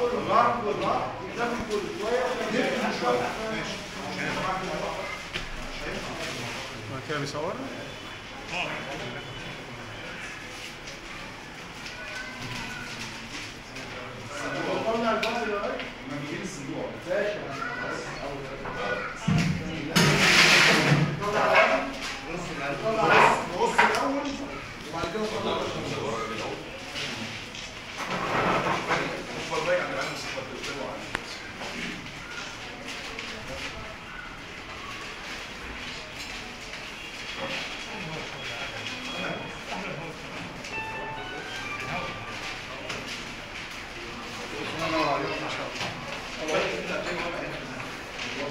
كل النهار كل النهار لازم كل شوية. نفتح ماشي. عشان كده بيصور؟ آه.